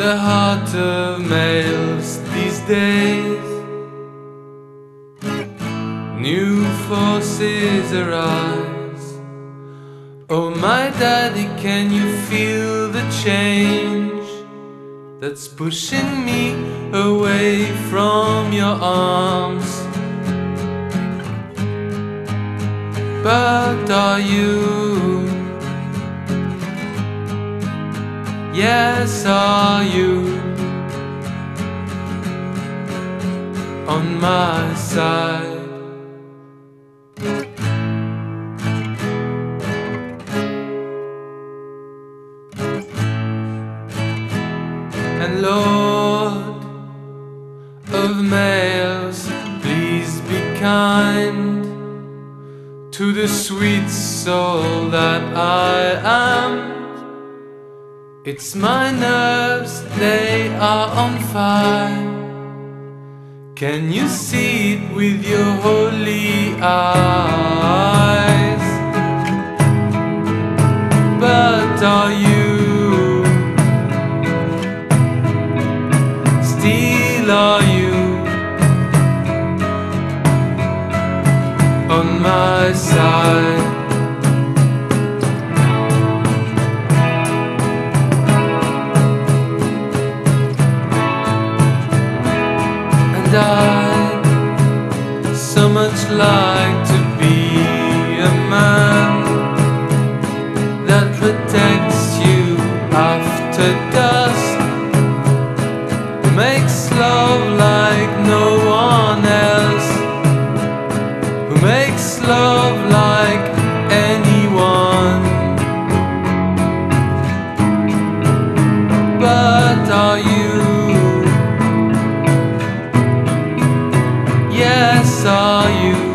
the heart of males these days. New forces arise. Oh, my daddy, can you feel the change that's pushing me away from your arms? But are you? Yes, are you on my side? And Lord of males, please be kind to the sweet soul that I am. It's my nerves, they are on fire. Can you see it with your holy eyes? But are you still are you on my side? like to be a man that protects you after dusk, makes love like no one else, who makes love like anyone. But are you? saw you.